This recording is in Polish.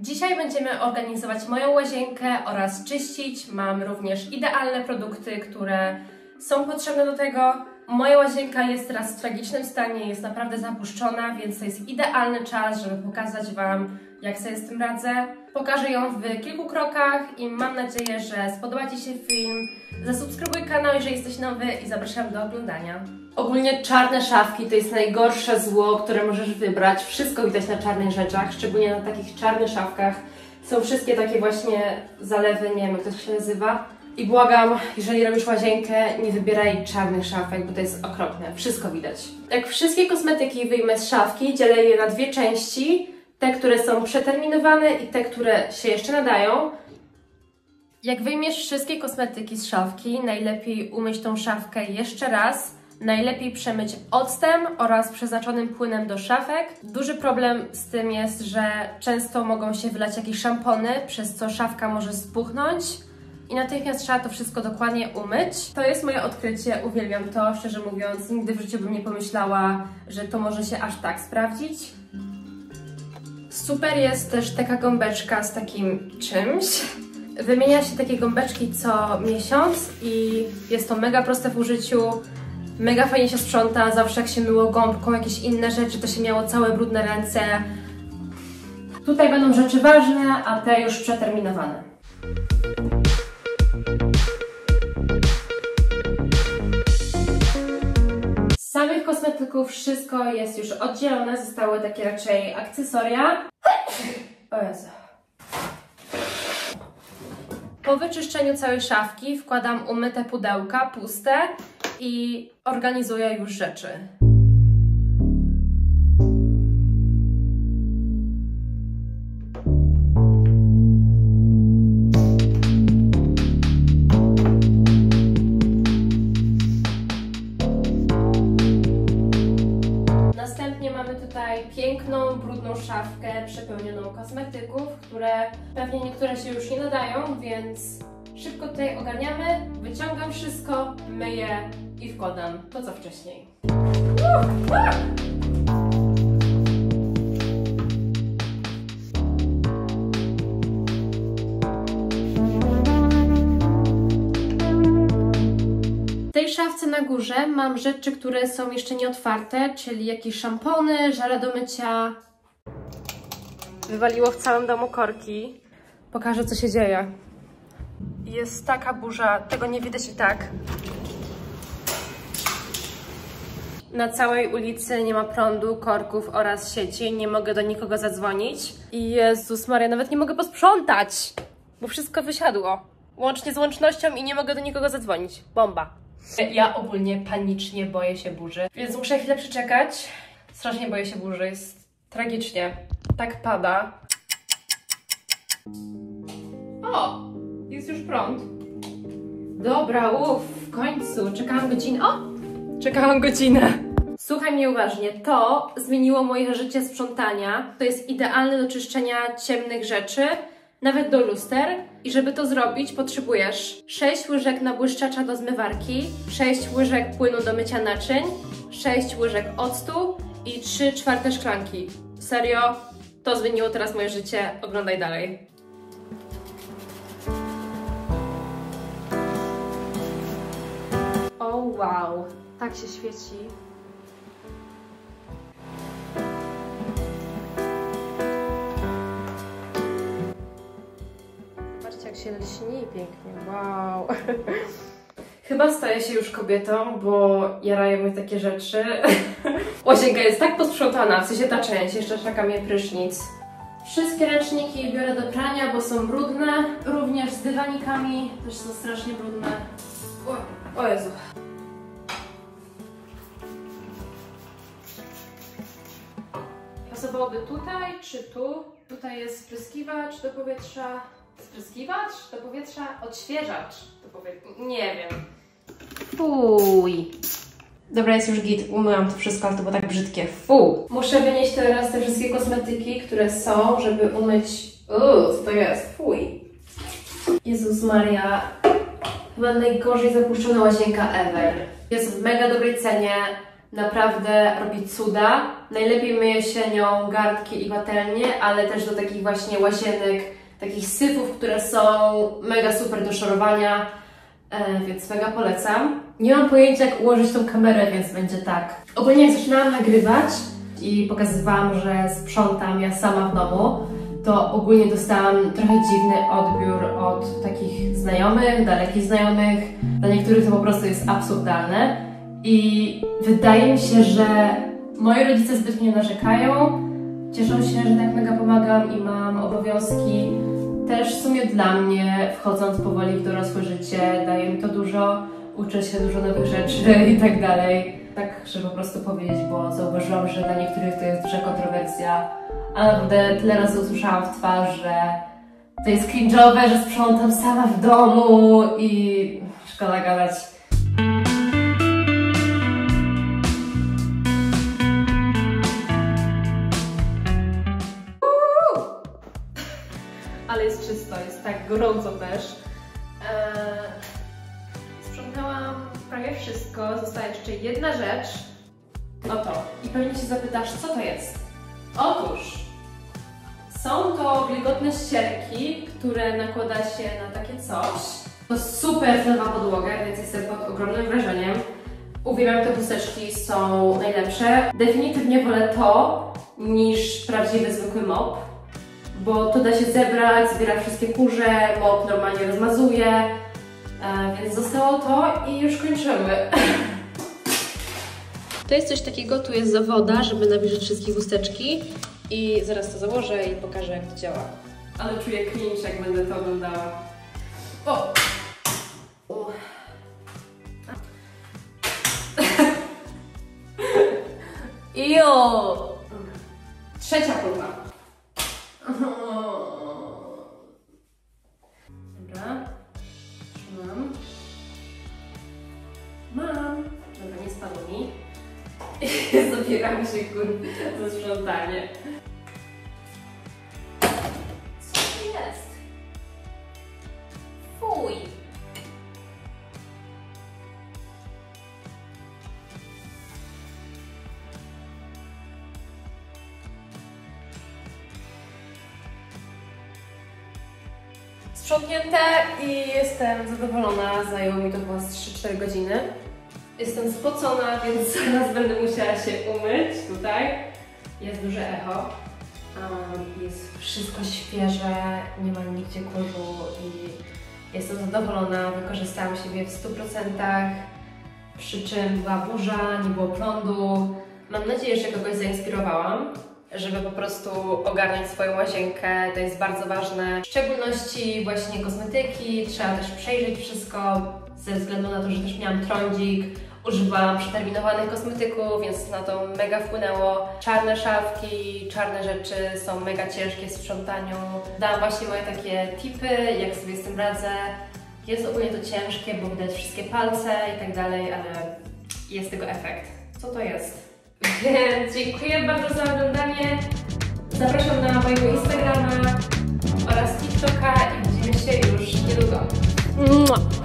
Dzisiaj będziemy organizować moją łazienkę oraz czyścić. Mam również idealne produkty, które są potrzebne do tego. Moja łazienka jest teraz w tragicznym stanie, jest naprawdę zapuszczona, więc to jest idealny czas, żeby pokazać Wam, jak sobie z tym radzę. Pokażę ją w kilku krokach i mam nadzieję, że spodoba Ci się film. Zasubskrybuj kanał, jeżeli jesteś nowy i zapraszam do oglądania. Ogólnie czarne szafki to jest najgorsze zło, które możesz wybrać. Wszystko widać na czarnych rzeczach, szczególnie na takich czarnych szafkach. Są wszystkie takie właśnie zalewy, nie wiem jak to się nazywa. I błagam, jeżeli robisz łazienkę, nie wybieraj czarnych szafek, bo to jest okropne. Wszystko widać. Jak wszystkie kosmetyki wyjmę z szafki, dzielę je na dwie części. Te, które są przeterminowane i te, które się jeszcze nadają. Jak wyjmiesz wszystkie kosmetyki z szafki, najlepiej umyć tą szafkę jeszcze raz. Najlepiej przemyć octem oraz przeznaczonym płynem do szafek. Duży problem z tym jest, że często mogą się wylać jakieś szampony, przez co szafka może spuchnąć i natychmiast trzeba to wszystko dokładnie umyć. To jest moje odkrycie, uwielbiam to, szczerze mówiąc. Nigdy w życiu bym nie pomyślała, że to może się aż tak sprawdzić. Super jest też taka gąbeczka z takim czymś. Wymienia się takie gąbeczki co miesiąc i jest to mega proste w użyciu. Mega fajnie się sprząta, zawsze jak się myło gąbką, jakieś inne rzeczy, to się miało całe brudne ręce. Tutaj będą rzeczy ważne, a te już przeterminowane. Z samych kosmetyków wszystko jest już oddzielone, zostały takie raczej akcesoria. O Jezu. Po wyczyszczeniu całej szafki wkładam umyte pudełka, puste i organizuję już rzeczy. Mamy tutaj piękną, brudną szafkę przepełnioną kosmetyków, które pewnie niektóre się już nie nadają, więc szybko tutaj ogarniamy, wyciągam wszystko, myję i wkładam to co wcześniej. W tej szafce na górze mam rzeczy, które są jeszcze nieotwarte, czyli jakieś szampony, żele do mycia. Wywaliło w całym domu korki. Pokażę, co się dzieje. Jest taka burza, tego nie widać i tak. Na całej ulicy nie ma prądu, korków oraz sieci. Nie mogę do nikogo zadzwonić. I Jezus Maria, nawet nie mogę posprzątać, bo wszystko wysiadło. Łącznie z łącznością i nie mogę do nikogo zadzwonić. Bomba. Ja ogólnie panicznie boję się burzy, więc muszę chwilę przeczekać. Strasznie boję się burzy, jest tragicznie. Tak pada. O, jest już prąd. Dobra, uff, w końcu. Czekałam godzinę. O, czekałam godzinę. Słuchaj mnie uważnie, to zmieniło moje życie sprzątania. To jest idealne do czyszczenia ciemnych rzeczy, nawet do luster. I żeby to zrobić, potrzebujesz 6 łyżek nabłyszczacza do zmywarki, 6 łyżek płynu do mycia naczyń, 6 łyżek octu i 3 czwarte szklanki. Serio, to zmieniło teraz moje życie. Oglądaj dalej. O wow, tak się świeci. Się lśni pięknie, wow. Chyba staję się już kobietą, bo jarają mnie takie rzeczy. Łazienka jest tak posprzątana, w sensie ta część, jeszcze czeka mnie prysznic. Wszystkie ręczniki biorę do prania, bo są brudne. Również z dywanikami, też są strasznie brudne. O, o Jezu. Pasowałoby tutaj, czy tu? Tutaj jest spryskiwacz do powietrza. Spryskiwacz do powietrza? Odświeżacz do powietrza. Nie wiem. Fuj. Dobra, jest już git. Umyłam to wszystko, ale to było tak brzydkie. Fu. Muszę wynieść teraz te wszystkie kosmetyki, które są, żeby umyć... Uuu, co to jest? Fuj. Jezus Maria. Chyba najgorzej zapuszczona łazienka ever. Jest w mega dobrej cenie. naprawdę robi cuda. Najlepiej myje się nią gardki i patelnie, ale też do takich właśnie łazienek, takich syfów, które są mega super do szorowania, e, więc mega polecam. Nie mam pojęcia jak ułożyć tą kamerę, więc będzie tak. Ogólnie jak zaczynałam nagrywać i pokazywałam, że sprzątam ja sama w domu, to ogólnie dostałam trochę dziwny odbiór od takich znajomych, dalekich znajomych. Dla niektórych to po prostu jest absurdalne. I wydaje mi się, że moi rodzice zbyt nie narzekają. Cieszą się, że tak mega pomagam i mam obowiązki też w sumie dla mnie, wchodząc powoli w dorosłe życie, daje mi to dużo, uczę się dużo nowych rzeczy i tak dalej. Tak, żeby po prostu powiedzieć, bo zauważyłam, że dla niektórych to jest duża kontrowersja, a naprawdę tyle razy usłyszałam w twarz, że to jest cringe'owe, że sprzątam sama w domu i szkoda gadać. Ale jest czysto, jest tak gorąco też. Eee, sprzątałam prawie wszystko, została jeszcze jedna rzecz. Oto. I pewnie się zapytasz, co to jest? Otóż są to wilgotne ścierki, które nakłada się na takie coś. To super zlewa podłogę, więc jestem pod ogromnym wrażeniem. Uwielbiam te chusteczki, są najlepsze. Definitywnie wolę to niż prawdziwy zwykły mop bo to da się zebrać, zbiera wszystkie kurze, mop normalnie rozmazuje, e, więc zostało to i już kończymy. To jest coś takiego, tu jest zawoda, żeby nawilżyć wszystkie chusteczki i zaraz to założę i pokażę jak to działa. Ale czuję cringe jak będę to oglądała. O! o. Jo! Trzecia próba. Dobra, nie spadło mi. Zabieram się kur za sprzątanie. Jest? Fuj. Sprzątnięte i jestem zadowolona. Zajęło mi to chyba z 3-4 godziny. Jestem spocona, więc zaraz będę musiała się umyć tutaj. Jest duże echo. Jest wszystko świeże, nie ma nigdzie kurzu i jestem zadowolona. Wykorzystałam siebie w 100%, przy czym była burza, nie było prądu. Mam nadzieję, że kogoś zainspirowałam żeby po prostu ogarnąć swoją łazienkę. To jest bardzo ważne. W szczególności właśnie kosmetyki, trzeba też przejrzeć wszystko ze względu na to, że też miałam trądzik. Używałam przeterminowanych kosmetyków, więc na to mega wpłynęło. Czarne szafki, czarne rzeczy są mega ciężkie w sprzątaniu. Dałam właśnie moje takie tipy, jak sobie z tym radzę. Jest ogólnie to ciężkie, bo widać wszystkie palce i tak dalej, ale jest tego efekt. Co to jest? Więc dziękuję bardzo za oglądanie. Zapraszam na mojego Instagrama oraz TikToka i widzimy się już niedługo. Mua.